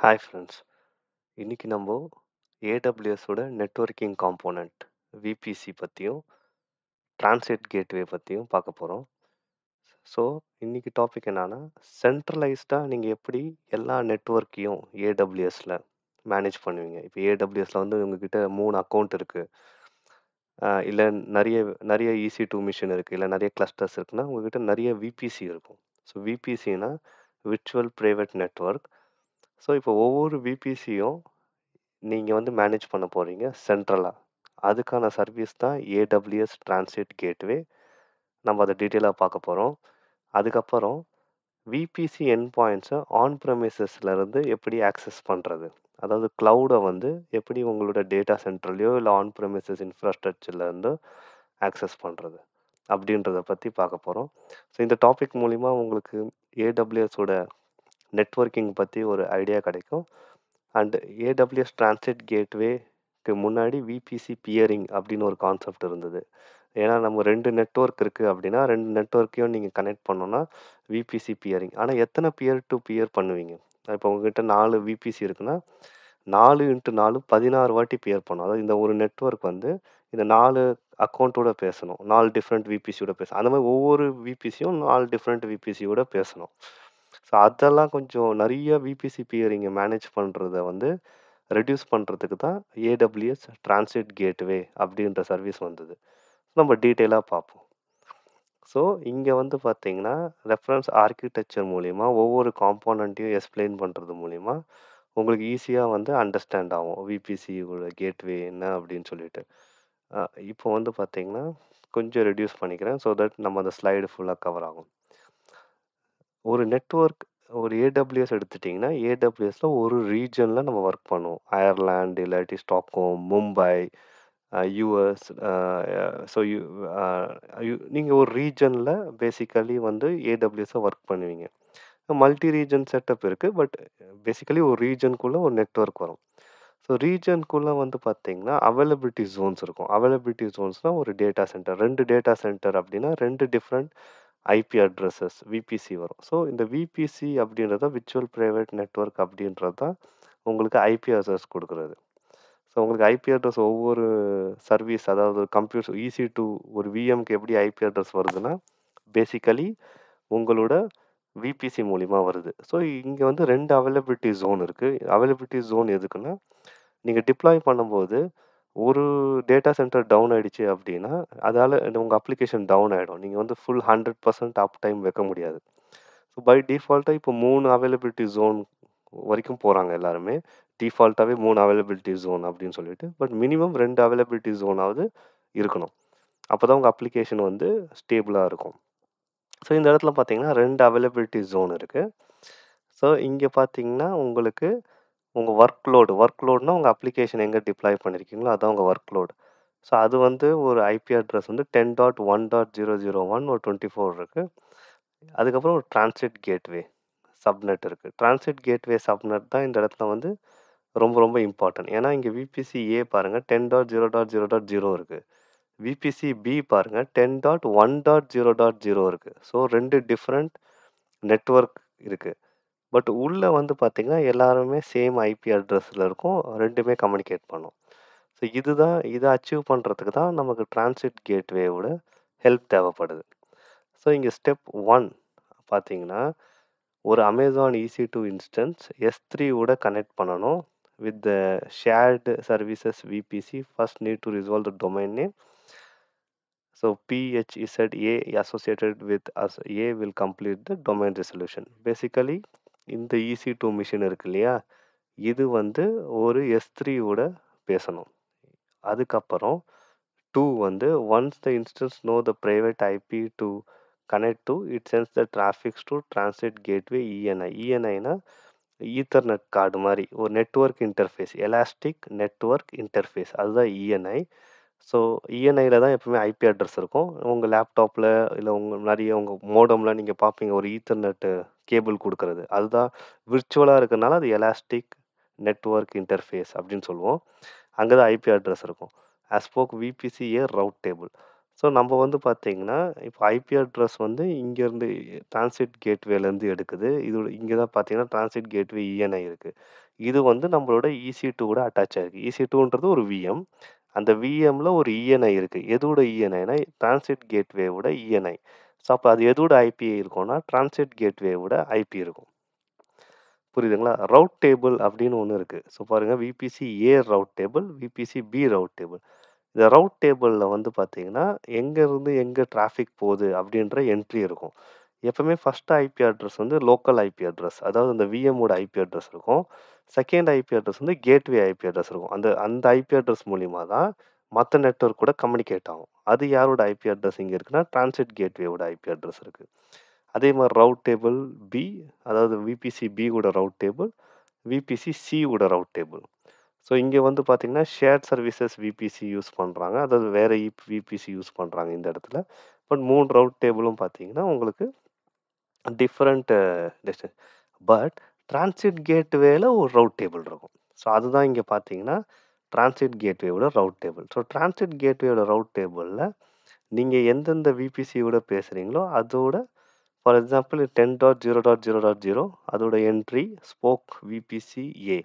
Hi friends இன்னைக்கு நம்ம ஏடபிள்யூஎஸோட நெட்வொர்க்கிங் காம்போனண்ட் விபிசி பற்றியும் டிரான்ஸ்லேட் கேட்வே பற்றியும் பார்க்க போகிறோம் ஸோ இன்றைக்கி டாபிக் என்னன்னா சென்ட்ரலைஸ்டாக நீங்கள் எப்படி எல்லா நெட்வொர்க்கையும் ஏடபிள்யூஎஸில் மேனேஜ் பண்ணுவீங்க? இப்போ ஏடபிள்யூஎஸில் வந்து உங்ககிட்ட மூணு அக்கௌண்ட் இருக்குது இல்லை நிறைய நிறைய இசி டூ மிஷின் இருக்குது இல்லை நிறைய கிளஸ்டர்ஸ் இருக்குன்னா உங்ககிட்ட நிறைய விபிசி இருக்கும். ஸோ விபிசினா விர்ச்சுவல் ப்ரைவேட் நெட்வொர்க் ஸோ இப்போ ஒவ்வொரு விபிசியும் நீங்கள் வந்து மேனேஜ் பண்ண போகிறீங்க சென்ட்ரலாக அதுக்கான சர்வீஸ் தான் ஏடபிள்யூஎஸ் டிரான்சிட் கேட்வே நம்ம அதை டீட்டெயிலாக பார்க்க போகிறோம் அதுக்கப்புறம் விபிசி என் பாயிண்ட்ஸை ஆன் ப்ரமிசஸ்லேருந்து எப்படி ஆக்சஸ் பண்ணுறது அதாவது க்ளவுடை வந்து எப்படி உங்களோட டேட்டா சென்டர்லையோ இல்லை ஆன் ப்ரமிசஸ் இன்ஃப்ராஸ்ட்ரக்சர்லேருந்து ஆக்சஸ் பண்ணுறது அப்படின்றத பற்றி பார்க்க போகிறோம் ஸோ இந்த டாபிக் மூலிமா உங்களுக்கு ஏடபிள்யூஎஸோட நெட்வொர்க்கிங் பற்றி ஒரு ஐடியா கிடைக்கும். அண்ட் ஏடபிள்யூஎஸ் ட்ரான்ஸ்லேட் கேட்வேக்கு முன்னாடி விபிசி பியரிங் அப்படின்னு ஒரு கான்செப்ட் இருந்தது. ஏன்னா நம்ம ரெண்டு நெட்வொர்க் இருக்குது அப்படின்னா ரெண்டு நெட்வொர்க்கையும் நீங்கள் கனெக்ட் பண்ணோன்னா விபிசி பியரிங் ஆனால் எத்தனை பியர் டு பியர் பண்ணுவீங்க? இப்போ உங்ககிட்ட நாலு விபிசி இருக்குன்னா நாலு இன்ட்டு நாலு பதினாறு வாட்டி பியர் பண்ணும். அதாவது இந்த ஒரு நெட்வொர்க் வந்து இந்த நாலு அக்கௌண்ட்டோட பேசணும். நாலு டிஃப்ரெண்ட் விபிசியோட பேசணும் அந்த மாதிரி ஒவ்வொரு விபிசியும் நாலு டிஃப்ரெண்ட் விபிசியோட பேசணும். ஸோ அதெல்லாம் கொஞ்சம் நிறைய விபிசி பியரிங்கை மேனேஜ் பண்ணுறத வந்து ரெடியூஸ் பண்ணுறதுக்கு தான் ஏடபிள்யூஎஸ் டிரான்சிட் கேட்வே அப்படின்ற சர்வீஸ் வந்தது. நம்ம டீட்டெயிலாக பார்ப்போம். ஸோ இங்கே வந்து பார்த்தீங்கன்னா ரெஃபரன்ஸ் ஆர்கிடெக்சர் மூலிமா ஒவ்வொரு காம்போனண்ட்டையும் எக்ஸ்பிளைன் பண்ணுறது மூலிமா உங்களுக்கு ஈஸியாக வந்து அண்டர்ஸ்டாண்ட் ஆகும். விபிசியோட கேட்வே என்ன அப்படின்னு சொல்லிட்டு. இப்போ வந்து பார்த்தீங்கன்னா கொஞ்சம் ரெடியூஸ் பண்ணிக்கிறேன். ஸோ தட் நம்ம அந்த ஸ்லைடு ஃபுல்லாக கவர் ஆகும். ஒரு நெட்ஒர்க் ஒரு ஏடபிள்யூஎஸ் எடுத்துட்டிங்கன்னா ஏடபிள்யூஎஸில் ஒரு ரீஜனில் நம்ம ஒர்க் பண்ணுவோம். அயர்லாண்டு இல்லாட்டி Stockholm Mumbai US so you நீங்கள் ஒரு ரீஜனில் பேசிக்கலி வந்து ஏடபிள்யூஎஸை ஒர்க் பண்ணுவீங்க. மல்டி ரீஜன் செட்டப் இருக்குது பட் பேசிக்கலி ஒரு ரீஜனுக்குள்ளே ஒரு நெட்ஒர்க் வரும். ஸோ ரீஜனுக்குள்ளே வந்து பார்த்தீங்கன்னா அவைலபிலிட்டி ஜோன்ஸ் இருக்கும். அவைலபிலிட்டி ஜோன்ஸ்னால் ஒரு டேட்டா சென்டர் ரெண்டு டேட்டா சென்டர் அப்படின்னா ரெண்டு டிஃப்ரெண்ட் ஐபி அட்ரஸஸ் விபிசி வரும். ஸோ இந்த விபிசி அப்படின்றத விர்ச்சுவல் ப்ரைவேட் நெட்ஒர்க் அப்படின்றது தான் உங்களுக்கு ஐபி அட்ரஸ் கொடுக்குறது. ஸோ உங்களுக்கு ஐபி அட்ரஸ் ஒவ்வொரு சர்வீஸ் அதாவது கம்ப்யூட்டர் ஈஸி டு ஒரு விஎம்க்கு எப்படி ஐபி அட்ரஸ் வருதுன்னா பேசிக்கலி உங்களோட விபிசி மூலிமா வருது. ஸோ இங்கே வந்து ரெண்டு அவைலபிலிட்டி ஜோன் இருக்குது அவைலபிலிட்டி ஜோன் எதுக்குன்னா நீங்கள் டிப்ளாய் பண்ணும்போது ஒரு டேட்டா சென்டர் டவுன் ஆகிடுச்சு அப்படின்னா அதால் உங்கள் அப்ளிகேஷன் டவுன் ஆகிடும் நீங்கள் வந்து full hundred percent uptime வைக்க முடியாது. ஸோ பை டிஃபால்ட்டாக இப்போ மூணு அவைலபிலிட்டி ஜோன் வரைக்கும் போகிறாங்க எல்லாருமே. டிஃபால்ட்டாகவே மூணு அவைலபிலிட்டி ஜோன் அப்படின்னு சொல்லிட்டு பட் மினிமம் ரெண்டு அவைலபிலிட்டி ஜோனாவது இருக்கணும். அப்போ தான் உங்கள் அப்ளிகேஷன் வந்து ஸ்டேபிளாக இருக்கும். ஸோ இந்த இடத்துல பார்த்தீங்கன்னா ரெண்டு அவைலபிலிட்டி ஜோன் இருக்குது ஸோ இங்கே பார்த்தீங்கன்னா உங்களுக்கு உங்கள் ஒர்க் லோடு ஒர்க் லோடுனா உங்கள் அப்ளிகேஷன் எங்கே டிப்ளாய் பண்ணியிருக்கீங்களோ அதான் உங்கள் ஒர்க் லோடு ஸோ அது வந்து ஒரு ஐபி அட்ரஸ் வந்து ten dot one dot zero zero one ஒரு டுவெண்ட்டி ஃபோர் இருக்குது அதுக்கப்புறம் ஒரு டிரான்சிட் கேட்வே சப்நெட் இருக்குது டிரான்சிட் கேட்வே சப்நெட் தான் இந்த இடத்துல வந்து ரொம்ப ரொம்ப இம்பார்ட்டன்ட் ஏன்னா இங்கே விபிசி ஏ பாருங்கள் ten dot zero dot zero dot zero இருக்குது விபிசி பி பாருங்கள் ten dot one dot zero dot zero இருக்குது ஸோ ரெண்டு டிஃப்ரெண்ட் நெட்ஒர்க் இருக்குது பட் உள்ளே வந்து பார்த்திங்கன்னா எல்லாருமே சேம் ஐபி அட்ரஸில் இருக்கும். ரெண்டுமே கம்யூனிகேட் பண்ணும். ஸோ இதுதான் இதை அச்சீவ் பண்ணுறதுக்கு தான் நமக்கு டிரான்சிட் கேட்வேவோட ஹெல்ப் தேவைப்படுது. ஸோ இங்கே ஸ்டெப் ஒன் பார்த்தீங்கன்னா ஒரு Amazon EC two instance S த்ரீவோட connect பண்ணணும். With the shared services VPC first need to resolve the domain name. So PHZ A associated with as A will complete the domain resolution basically இந்த EC two machine இருக்கு இல்லையா? இது வந்து ஒரு S த்ரீயோட பேசணும். அதுக்கப்புறம் டூ வந்து once the instance know the private IP to connect to it sends the traffics to translate gateway ENI இஎன்ஐனா ethernet card மாதிரி ஒரு network interface elastic network interface அதுதான் இஎன்ஐ ஸோ இஎன்ஐயில் தான் எப்பவுமே ஐபி அட்ரஸ் இருக்கும். உங்கள் லேப்டாப்பில் இல்லை உங்கள் நிறைய உங்கள் மோடமில் நீங்கள் பார்ப்பீங்க ஒரு ஈத்தர்நெட்டு கேபிள் கொடுக்கறது அதுதான் விர்ச்சுவலாக இருக்கிறதுனால அது எலாஸ்டிக் நெட்ஒர்க் இன்டர்ஃபேஸ் அப்படின்னு சொல்லுவோம் அங்கே தான் ஐபி அட்ரஸ் இருக்கும் a spoke VPC A route table so நம்ம வந்து பார்த்தீங்கன்னா, இப்போ ஐபி அட்ரஸ் வந்து இங்கேருந்து டிரான்சிட் கேட்வேலேருந்து எடுக்குது. இது இங்க தான் பார்த்தீங்கன்னா, டிரான்சிட் கேட்வே இஎன்ஐ இருக்கு. இது வந்து நம்மளோட EC2 கூட அட்டாச் ஆயிருக்கு. EC2ன்றது ஒரு விஎம். அந்த விஎம்ல ஒரு இஎன்ஐ இருக்கு. எதோட இஎன்ஐனா, டிரான்சிட் கேட்வேவோட இஎன்ஐ. ஸோ அப்போ அது எதோட ஐபி இருக்கும்னா, டிரான்சிட் கேட்வேவோட ஐபி இருக்கும். புரியுதுங்களா? ரவுட் டேபிள் அப்படின்னு ஒன்று இருக்குது ஸோ பாருங்க VPC A route table, VPC B route table. இந்த ரவுட் டேபிளில் வந்து பார்த்தீங்கன்னா, எங்கேருந்து எங்கே டிராஃபிக் போகுது அப்படின்ற என்ட்ரி இருக்கும். எப்பவுமே ஃபர்ஸ்ட் ஐபி அட்ரஸ் வந்து லோக்கல் ஐபி அட்ரஸ். அதாவது அந்த விஎம்மோட ஐபி அட்ரஸ் இருக்கும். செகண்ட் ஐபி அட்ரஸ் வந்து கேட்வே ஐபி அட்ரஸ் இருக்கும். அந்த அந்த ஐபி அட்ரஸ் மூலிமா தான் மற்ற நெட்வொர்க் கூட கம்யூனிகேட் ஆகும். அது யாரோட ஐபி அட்ரஸ் இங்கே இருக்குன்னா, டிரான்சிட் கேட்வேவோட ஐபி அட்ரஸ் இருக்குது அதே மாதிரி ரவுட் டேபிள் பி அதாவது விபிசி பி கூட ரவுட் டேபிள், விபிசி சி கூட ரவுட் டேபிள். ஸோ இங்கே வந்து பார்த்தீங்கன்னா, ஷேர்ட் சர்வீசஸ் விபிசி யூஸ் பண்ணுறாங்க அதாவது வேறு விபிசி யூஸ் பண்ணுறாங்க இந்த இடத்துல. பட் மூணு ரவுட் டேபிளும் பார்த்தீங்கன்னா, உங்களுக்கு டிஃப்ரெண்ட்டு டெஸ்டினேஷன். பட் டிரான்சிட் கேட்வேல ஒரு ரவுட் டேபிள் இருக்கும். ஸோ அதுதான் இங்கே பார்த்தீங்கன்னா, டிரான்சிட் கேட்வேவோட ரவுட் டேபிள். ஸோ டிரான்சிட் கேட்வேயோட ரவுட் டேபிளில் நீங்கள் எந்தெந்த விபிசியோட பேசுகிறீங்களோ அதோட ஃபார் எக்ஸாம்பிள் 10.0.0.0 அதோட entry spoke VPC A.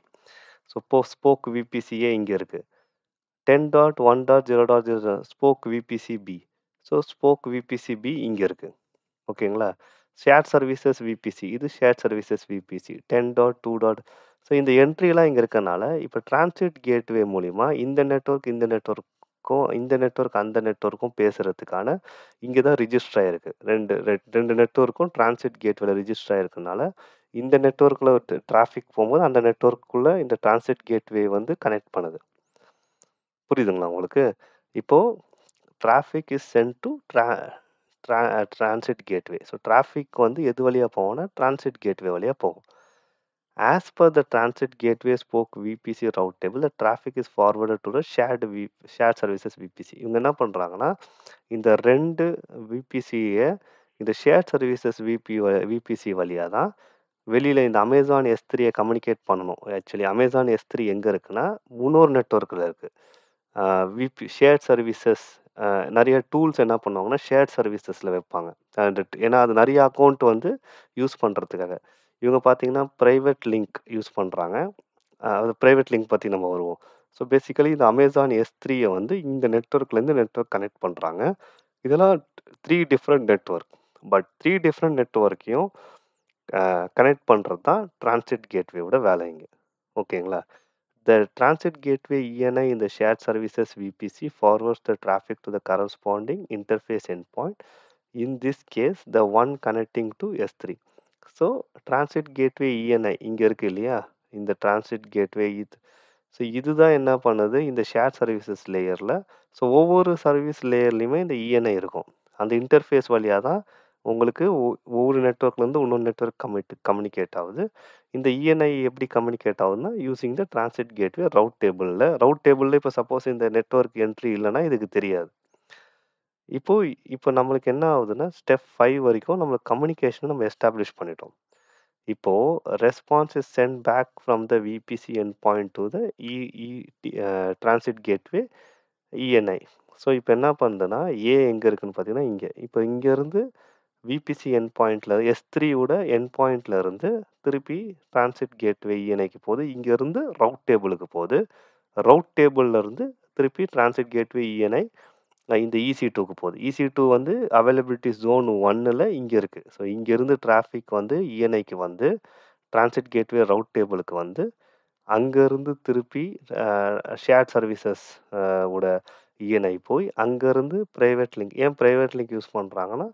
So இப்போ ஸ்போக் விபிசி ஏ இங்க இருக்கு. 10.1.0.0 spoke VPC B. So spoke VPC B இருக்குது ஓகேங்களா? ஷேர் சர்வீசஸ் விபிசி இது ஷேர் சர்வீசஸ் விபிசி 10.2. ஸோ இந்த என்ட்ரிலாம் இங்கே இருக்கனால, இப்ப டிரான்சிட் கேட்வே மூலியமா இந்த நெட்வொர்க் இந்த நெட்வொர்க்கும், இந்த நெட்வொர்க் அந்த நெட்வொர்க்கும் பேசுறதுக்கான இங்க தான் ரிஜிஸ்டர் ஆயிருக்கு. 2 2 நெட்வொர்க்கும் டிரான்சிட் கேட்வேல ரிஜிஸ்டர் ஆயிருக்கனால, இந்த நெட்வொர்க்ல டிராஃபிக் போம்போது அந்த நெட்வொர்க்குள்ள இந்த டிரான்சிட் கேட்வே வந்து கனெக்ட் பண்ணுது. புரியுதுங்களா உங்களுக்கு? இப்போ டிராஃபிக் இஸ் சென்ட் டூ ட்ரா ட்ரா டிரான்சிட் கேட்வே. ஸோ டிராஃபிக் வந்து எது வழியா போகும்னா, டிரான்சிட் கேட்வே வழியா போகும். As per the Transit gateway spoke VPC route table, the traffic is forwarded to the shared V shared services VPC. இவங்க என்ன பண்ணுறாங்கன்னா இந்த ரெண்டு விபிசியை இந்த ஷேர் சர்வீசஸ் விபி விபிசி வழியா தான் வெளியில் இந்த அமேசான் எஸ்3ய கம்யூனிகேட் பண்ணணும். ஆக்சுவலி அமேசான் எஸ்3 எங்க இருக்குன்னா, முன்னோர் நெட்ஒர்க்கில் இருக்குது விபி ஷேர்ட் சர்வீசஸ் நிறைய டூல்ஸ் என்ன பண்ணுவாங்கன்னா, ஷேர்ட் சர்வீசஸில் வைப்பாங்க. அண்ட் ஏன்னா அது நிறைய அக்கவுண்ட் வந்து யூஸ் பண்ணுறதுக்காக இவங்க பார்த்தீங்கன்னா, பிரைவேட் லிங்க் யூஸ் பண்ணுறாங்க அது பிரைவேட் லிங்க் பற்றி நம்ம வருவோம். ஸோ பேசிக்கலி இந்த அமேசான் எஸ் த்ரீயை வந்து இந்த நெட்வொர்க்லேருந்து நெட்வொர்க் கனெக்ட் பண்ணுறாங்க இதெல்லாம் three different network but three different நெட்வொர்க்கையும் கனெக்ட் பண்ணுறது தான் டிரான்சிட் கேட்வேவோட வேலை இங்க. ஓகேங்களா? The transit gateway ENI in the shared services VPC forwards the traffic to the corresponding interface endpoint. In this case, the one connecting to S3. So transit gateway ENI இங்கே இருக்கு இல்லையா? இந்த transit gateway இது so இதுதான் என்ன பண்ணுது, இந்த share services லேயரில் ஸோ ஒவ்வொரு சர்வீஸ் லேயர்லேயுமே இந்த இஎன்ஐ இருக்கும். அந்த இன்டர்ஃபேஸ் வழியாக தான் உங்களுக்கு ஒ ஒவ்வொரு நெட்வொர்க்லேருந்து இன்னொரு நெட்வொர்க் கம்யூட் கம்யூனிகேட் ஆகுது. இந்த இஎன்ஐ எப்படி கம்யூனிகேட் ஆகுதுன்னா, using the transit gateway route டேபிளில் ரவுட் டேபிளில் இப்போ சப்போஸ் இந்த நெட்வொர்க் என்ட்ரி இல்லைன்னா இதுக்கு தெரியாது. இப்போ இப்போ நம்மளுக்கு என்ன ஆகுதுன்னா, ஸ்டெப் 5 வரைக்கும் நம்மளுக்கு கம்யூனிகேஷன நம்ம எஸ்டாப்ளிஷ் பண்ணிட்டோம். இப்போ response is sent back from the VPC end point to the E uh transit gateway ENI. So இப்போ என்ன பண்ணுதுன்னா, ஏ எங்கே இருக்குன்னு பார்த்தீங்கன்னா, இங்கே இப்போ இங்கேருந்து விபிசி எண்ட் பாயிண்ட்ல எஸ்3 வோட எண்ட் பாயிண்ட்ல இருந்து திருப்பி டிரான்சிட் கேட்வே இஎன்ஐக்கு போகுது. இங்கேருந்து ரவுட் டேபிளுக்கு போகுது. ரவுட் டேபிள்ல இருந்து திருப்பி டிரான்சிட் கேட்வே இஎன்ஐ இந்த இசி டூக்கு போகுது. EC2 வந்து அவைலபிலிட்டி ஜோன் ஒன்னில் இங்கே இருக்குது ஸோ இங்கேருந்து டிராஃபிக் வந்து இஎன்ஐக்கு வந்து டிரான்சிட் கேட்வே ரவுட் டேபிளுக்கு வந்து, அங்கேருந்து திருப்பி ஷேர்ட் சர்வீசஸ் அ ஓட இஎன்ஐ போய், அங்கேருந்து ப்ரைவேட் லிங்க் ஏன் ப்ரைவேட் லிங்க் யூஸ் பண்ணுறாங்கன்னா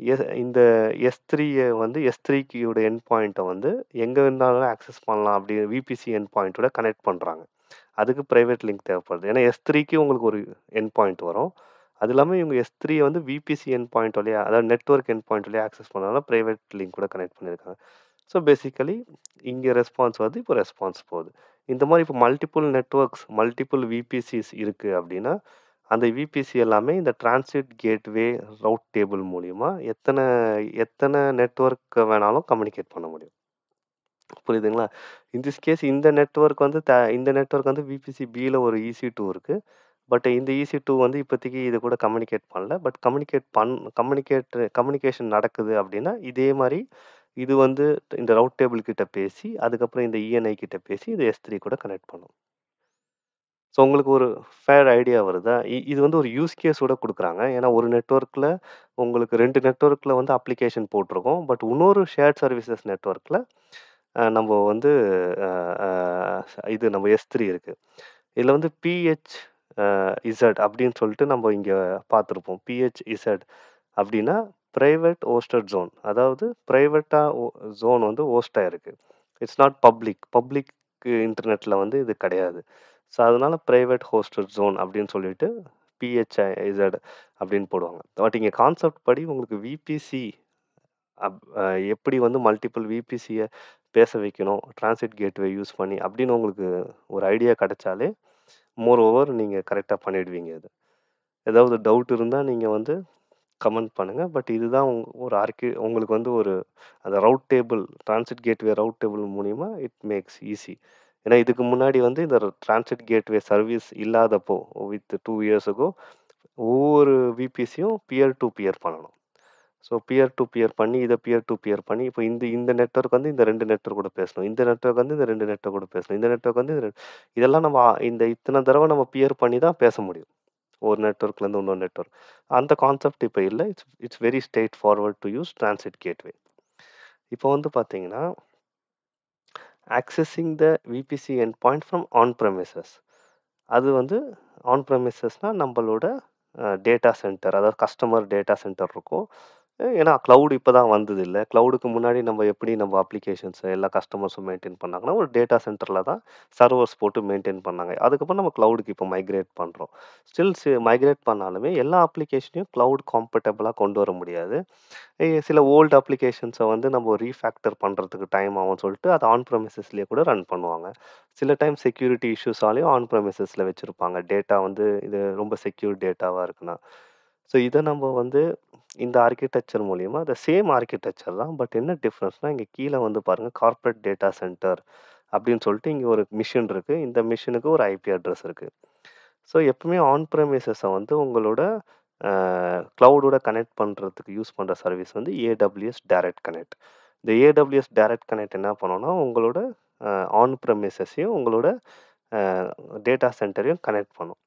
எஸ் இந்த எஸ் த்ரீயை வந்து எஸ் த்ரீக்கியோட என் பாயிண்ட்டை வந்து எங்கே இருந்தாலும் ஆக்சஸ் பண்ணலாம் அப்படி விபிசி என் பாயிண்ட்டோட கனெக்ட் பண்ணுறாங்க அதுக்கு ப்ரைவேட் லிங்க் தேவைப்படுது. ஏன்னா எஸ்3க்கு உங்களுக்கு ஒரு என் பாயிண்ட் வரும். அது இல்லாம இவங்க எஸ் த்ரீ வந்து விபிசி எண்ட் பாயிண்ட் வழியா அதாவது நெட்வொர்க் எண்ட் பாயிண்ட் வழியா ஆக்சஸ் பண்ணனால பிரைவேட் லிங்க் கூட கனெக்ட் பண்ணியிருக்காங்க. ஸோ பேசிக்கலி இங்க ரெஸ்பான்ஸ் வருது. இப்போ ரெஸ்பான்ஸ் போகுது. இந்த மாதிரி இப்போ மல்டிபிள் நெட்வொர்க்ஸ், மல்டிபிள் விபிசிஸ் இருக்கு அப்படின்னா, அந்த விபிசி எல்லாமே இந்த டிரான்சிட் கேட்வே ரவுட் டேபிள் மூலியமா எத்தனை எத்தனை நெட்வொர்க் வேணாலும் கம்யூனிகேட் பண்ண முடியும். புரியுதுங்களா? இன் திஸ் கேஸ் இந்த நெட்வொர்க் வந்து த இந்த நெட்வொர்க் வந்து விபிசி பில ஒரு EC2 இருக்கு. பட் இந்த EC2 வந்து இப்போதைக்கு இது கூட கம்யூனிகேட் பண்ணல. பட் கம்யூனிகேட் பண் கம்யூனிகேட் கம்யூனிகேஷன் நடக்குது அப்படின்னா, இதே மாதிரி இது வந்து இந்த ரவுட் டேபிள் கிட்ட பேசி, அதுக்கப்புறம் இந்த இஎன்ஐ கிட்ட பேசி, இது S3 கூட கனெக்ட் பண்ணும். ஸோ உங்களுக்கு ஒரு ஃபேர் ஐடியா வருதா? இ இது வந்து ஒரு யூஸ் கேஸோட கொடுக்குறாங்க ஏன்னா ஒரு நெட்ஒர்க்கில் உங்களுக்கு ரெண்டு நெட்ஒர்க்கில் வந்து அப்ளிகேஷன் போட்டிருக்கோம் பட் இன்னொரு ஷேர்ட் சர்வீசஸ் நெட்ஒர்க்கில் நம்ம வந்து இது நம்ம எஸ் த்ரீ இருக்குது இதில் வந்து பிஹெச் இசட் அப்படின்னு சொல்லிட்டு நம்ம இங்கே பார்த்துருப்போம் பிஹெச் இசட் அப்படின்னா ப்ரைவேட் ஹோஸ்டட் ஜோன். அதாவது ப்ரைவேட்டாக ஜோன் வந்து ஓஸ்டாக இருக்குது இட்ஸ் நாட் பப்ளிக். பப்ளிக் இன்டர்நெட்டில் வந்து இது கிடையாது. ஸோ அதனால் ப்ரைவேட் ஹோஸ்டட் ஜோன் அப்படின்னு சொல்லிட்டு இசட் அப்படின்னு போடுவாங்க. பட் இங்கே கான்செப்ட் படி உங்களுக்கு விபிசி அப் எப்படி வந்து மல்டிபிள் விபிசியை பேச வைக்கணும், டிரான்சிட் கேட்வே யூஸ் பண்ணி அப்படின்னு உங்களுக்கு ஒரு ஐடியா கிடைச்சாலே, மோர் ஓவர் நீங்கள் கரெக்டாக பண்ணிடுவீங்க அது ஏதாவது டவுட் இருந்தால் நீங்கள் வந்து கமெண்ட் பண்ணுங்கள் பட் இதுதான் உங் ஒரு ஆர்கி உங்களுக்கு வந்து ஒரு அந்த route table transit gateway route table மூலிமா இட் மேக்ஸ் ஈஸி. ஏன்னா இதுக்கு முன்னாடி வந்து இந்த டிரான்சிட் கேட்வே சர்வீஸ் இல்லாதப்போ வித் டூ இயர்ஸ் அகோ ஒவ்வொரு விபிசியும் பியர் டூ பியர் பண்ணணும். ஸோ பியர் டு பியர் பண்ணி, இதை பியர் டு பியர் பண்ணி, இப்போ இந்த இந்த நெட்வொர்க் வந்து இந்த ரெண்டு நெட்வொர்க் கூட பேசணும். இந்த நெட்வொர்க் வந்து இந்த ரெண்டு நெட்வொர்க் கூட பேசணும். இந்த நெட்வொர்க் வந்து இதெல்லாம் நம்ம இந்த இத்தனை தடவை நம்ம பியர் பண்ணி தான் பேச முடியும். ஒரு நெட்வொர்க்லேருந்து இன்னொரு நெட்வொர்க். அந்த கான்செப்ட் இப்போ இல்லை it's it's very straightforward to use transit gateway. இப்போ வந்து பார்த்தீங்கன்னா accessing the VPC end point from on premises அது வந்து ஆன் ப்ரமிசஸ்னால் நம்மளோட டேட்டா சென்டர் அதாவது கஸ்டமர் டேட்டா சென்டர் இருக்கும். ஏன்னா கிளவுட் இப்போ தான் வந்தது இல்ல. கிளவுடுக்கு முன்னாடி நம்ம எப்படி நம்ம அப்ளிகேஷன்ஸ் எல்லா கஸ்டமர்ஸும் மெயின்டெயின் பண்ணாங்கன்னா, ஒரு டேட்டா சென்டர்ல தான் சர்வர்ஸ் போட்டு மெயின்டெயின் பண்ணாங்க. அதுக்கப்புறம் நம்ம கிளவுடுக்கு இப்போ மைக்ரேட் பண்றோம். ஸ்டில் மைக்ரேட் பண்ணாலுமே எல்லா அப்ளிகேஷனையும் கிளவுட் காம்பேட்டபிளா கொண்டு வர முடியாது. எ சில ஓல்டு அப்ளிகேஷன்ஸ வந்து நம்ம ரீஃபேக்டர் பண்றதுக்கு டைம் ஆகும்னு சொல்லிட்டு அத ஆன் பிரெமிசஸ்லயே கூட ரன் பண்ணுவாங்க. சில டைம் செக்யூரிட்டி இஷ்யூஸாலயும் ஆன் பிரெமிசஸ்ல வச்சிருப்பாங்க. டேட்டா வந்து இது ரொம்ப செக்யூர் டேட்டாவா இருக்குன்னா. ஸோ இத நம்ம வந்து இந்த ஆர்க்கிடெக்சர் மூலியமா த சேம் ஆர்க்கிடெக்சர் தான். பட் என்ன டிஃபரன்ஸ்னா இங்க கீழ வந்து பாருங்க கார்ப்பரேட் டேட்டா சென்டர் அப்படின்னு சொல்லிட்டு இங்க ஒரு மிஷின் இருக்கு. இந்த மிஷினுக்கு ஒரு ஐபி அட்ரஸ் இருக்கு. ஸோ எப்பவுமே ஆன் பிரெமிசஸ வந்து உங்களோட அ கிளவுடோட கனெக்ட் பண்றதுக்கு யூஸ் பண்ற சர்வீஸ் வந்து AWS டைரக்ட் கனெக்ட். இந்த AWS டைரக்ட் கனெக்ட் என்ன பண்ணும்னா, உங்களோட அ ஆன் பிரெமிசஸையும் உங்களோட அ டேட்டா சென்டரையும் கனெக்ட் பண்ணும்.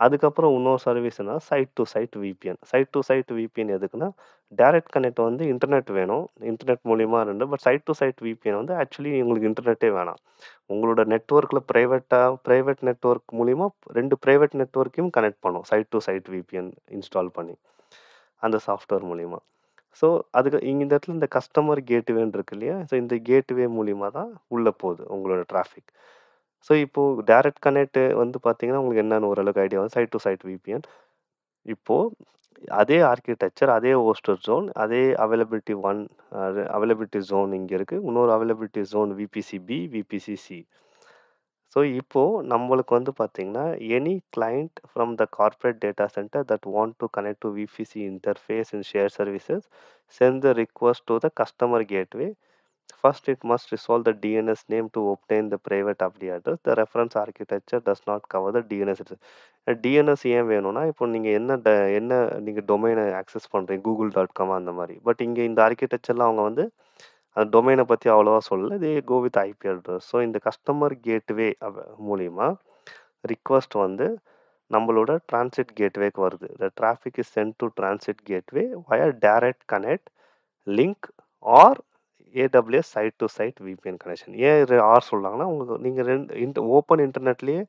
அதுக்கப்புறம் இன்னொரு சர்வீஸ்னா site to site VPN site to site VPN எதுக்குன்னா, டைரக்ட் கனெக்ட் வந்து இன்டர்நெட் வேணும். இன்டர்நெட் மூலியமா இருந்து but site to site VPN வந்து ஆக்சுவலி உங்களுக்கு இன்டர்நெட்டே வேணாம். உங்களோட நெட்ஒர்க்கில் ப்ரைவேட்டாக ப்ரைவேட் நெட்வொர்க் மூலியமா 2 பிரைவேட் நெட்வொர்க்கையும் கனெக்ட் பண்ணும். Site to site VPN install பண்ணி. அந்த சாஃப்ட்வேர் மூலிமா ஸோ அதுக்கு இங்கே இந்த இடத்துல இந்த கஸ்டமர் கேட்வேன்னு இருக்கு இல்லையா? ஸோ இந்த கேட்வே மூலிமா தான் உள்ளே போகுது உங்களோட டிராஃபிக். ஸோ இப்போ டைரக்ட் கனெக்ட் வந்து பார்த்தீங்கன்னா, உங்களுக்கு என்னன்னு ஓரளவுக்கு ஐடியா வரும். Site to site VPN. இப்போ அதே ஆர்க்கிடெக்சர், அதே ஹோஸ்டர் ஜோன், அதே அவைலபிலிட்டி 1 அது அவைலபிலிட்டி ஜோன் இங்க இருக்கு. இன்னொரு availability zone VPC B VPC C. So இப்போ நம்மளுக்கு வந்து பார்த்தீங்கன்னா, any client from the corporate data center that want to connect to VPC interface in share services sent the request to the customer gateway. First, it must resolve the DNS name to obtain the private IP address. The reference architecture does not cover the DNS. DNS ஏன் வேணும்னா, இப்போ நீங்கள் என்ன ட என்ன நீங்கள் டொமைனை access பண்ணுறீங்க கூகுள் டாட் காம் அந்த மாதிரி பட் இங்கே இந்த ஆர்க்கிடெக்சர்ல அவங்க வந்து அந்த டொமைனை பற்றி அவ்வளோவா சொல்லல. They go with IP address. So இந்த கஸ்டமர் கேட்வே மூலிமா ரிக்வஸ்ட் ரிக்வெஸ்ட் வந்து நம்மளோட டிரான்சிட் கேட்வேக்கு வருது. The traffic is sent to transit gateway via direct connect, link or AWS site to site VPN connection. ஏன் ஆர் சொல்றாங்கன்னா, உங்களுக்கு நீங்கள் ரெண்டு இன்ட் ஓப்பன் இன்டர்நெட்லேயே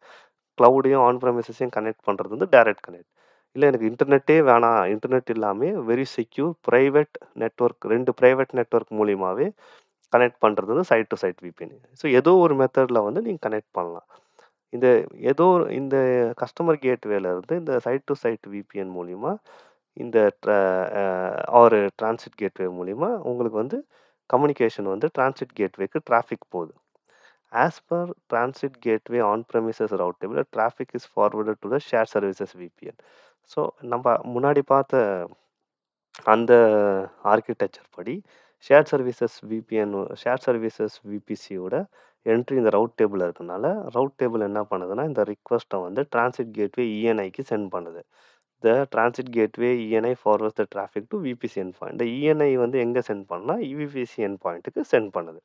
க்ளவுடையும் ஆன் ப்ரமிசஸையும் கனெக்ட் பண்ணுறது வந்து டைரக்ட் கனெக்ட். இல்லை எனக்கு இன்டர்நெட்டே வேணாம். இன்டர்நெட் இல்லாமல் வெரி செக்யூர் ப்ரைவேட் நெட்வொர்க் ரெண்டு ப்ரைவேட் நெட்வொர்க் மூலியமாகவே கனெக்ட் பண்ணுறது வந்து site to site VPN so ஏதோ ஒரு மெத்தடில் வந்து நீங்கள் கனெக்ட் பண்ணலாம். இந்த ஏதோ இந்த கஸ்டமர் கேட்வேலேருந்து இந்த சைட் டு சைட் விபிஎன் மூலிமா இந்த ட்ர ஆர் டிரான்சிட் கேட்வே மூலிமா உங்களுக்கு வந்து கம்யூனிகேஷன் வந்து டிரான்சிட் கேட்வேக்கு டிராஃபிக் போகுது. As per transit gateway on premises route table traffic is forwarded to the share services VPN so நம்ம முன்னாடி பார்த்த அந்த ஆர்கிடெக்சர் படி share services VPN share services விபிசியோட entry இந்த ரவுட் டேபிள் இருக்கனால ரவுட் டேபிள் என்ன பண்ணுதுன்னா இந்த ரிக்வஸ்ட்டை வந்து டிரான்சிட் கேட்வே இஎன்ஐக்கு சென்ட் பண்ணுது the transit gateway ENI forwards the traffic to VPC end point இந்த இஎன்ஐ வந்து எங்கே சென்ட் பண்ணால் இவிபிசி என் பாயிண்ட்டுக்கு சென்ட் பண்ணுது.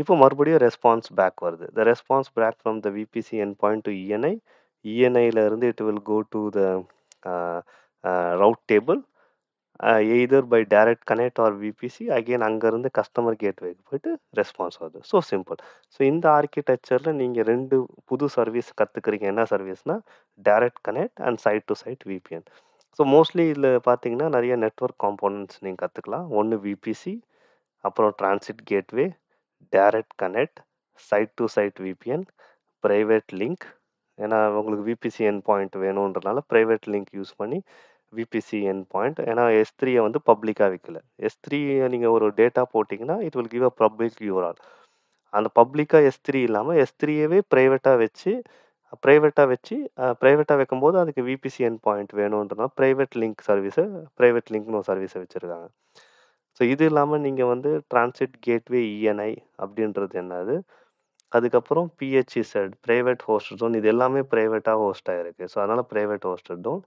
இப்போ மறுபடியும் ரெஸ்பான்ஸ் பேக் வருது. The response back from the VPC end point to ENI இஎன்ஐலேருந்து it will go to the route table either by direct connect or VPC again அங்கேருந்து கஸ்டமர் கேட்வேக்கு போயிட்டு ரெஸ்பான்ஸ் வருது. ஸோ சிம்பிள் ஸோ இந்த ஆர்கிடெக்சரில் நீங்கள் ரெண்டு புது service கற்றுக்குறீங்க என்ன சர்வீஸ்னால் direct connect and site to site VPN so mostly இதில் பார்த்தீங்கன்னா நிறைய நெட்ஒர்க் காம்போனன்ட்ஸ் நீங்கள் கற்றுக்கலாம் ஒன்று விபிசி அப்புறம் transit gateway direct connect site to site VPN private link ஏன்னா உங்களுக்கு விபிசி என் பாயிண்ட் வேணுன்றனால ப்ரைவேட் லிங்க் யூஸ் பண்ணி விபிசி என் பாயிண்ட் ஏன்னா எஸ் த்ரீயை வந்து பப்ளிக்காக வைக்கல. எஸ் த்ரீயை நீங்கள் ஒரு டேட்டா போட்டிங்கன்னா it will give a public URL அந்த பப்ளிக்காக எஸ் த்ரீ இல்லாமல் எஸ் த்ரீயவே ப்ரைவேட்டாக வச்சு ப்ரைவேட்டாக வச்சு ப்ரைவேட்டாக வைக்கும்போது அதுக்கு விபிசி என் பாயிண்ட் வேணுன்றனா ப்ரைவேட் லிங்க் சர்வீஸை ப்ரைவேட் லிங்க்னு ஒரு சர்வீஸை வச்சுருக்காங்க. ஸோ இது இல்லாமல் நீங்கள் வந்து டிரான்சிட் கேட்வே இஎன்ஐ அப்படின்றது என்னது? அதுக்கப்புறம் PHE set private host zone இது எல்லாமே ப்ரைவேட்டாக ஹோஸ்ட் ஆகிருக்கு ஸோ அதனால் ப்ரைவேட் ஹோஸ்டட் ஜோன்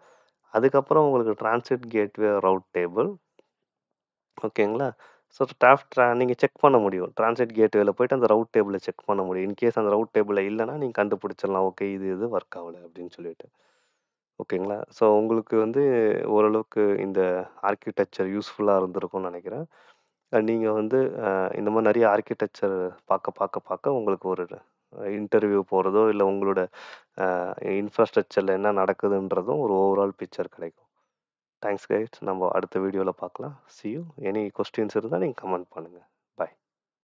அதுக்கப்புறம் உங்களுக்கு டிரான்சிட் கேட்வே ரவுட் டேபிள் ஓகேங்களா ஸோ டாஃப் ட்ரா நீங்கள் செக் பண்ண முடியும். டிரான்சிட் கேட்வேல போயிட்டு அந்த ரவுட் டேபிளை செக் பண்ண முடியும். இன்கேஸ் அந்த ரவுட் டேபிளில் இல்லைன்னா நீங்கள் கண்டுபிடிச்சிடலாம். ஓகே இது இது ஒர்க் ஆகலை அப்படின்னு சொல்லிட்டு. ஓகேங்களா ஸோ உங்களுக்கு வந்து ஓரளவுக்கு இந்த ஆர்கிடெக்சர் யூஸ்ஃபுல்லாக இருந்திருக்கும்னு நினைக்கிறேன். நீங்கள் வந்து இந்த மாதிரி நிறைய ஆர்கிடெக்சர் பார்க்க பார்க்க பார்க்க உங்களுக்கு ஒரு இன்டர்வியூ போகிறதோ இல்லை உங்களோட இன்ஃப்ராஸ்ட்ரக்சரில் என்ன நடக்குதுன்றதும் ஒரு ஓவரால் பிக்சர் கிடைக்கும். தேங்க்ஸ் கைட்ஸ் நம்ம அடுத்த வீடியோவில் பார்க்கலாம். சி யூ எனி கொஸ்டின்ஸ் இருந்தால் நீங்கள் கமெண்ட் பண்ணுங்கள்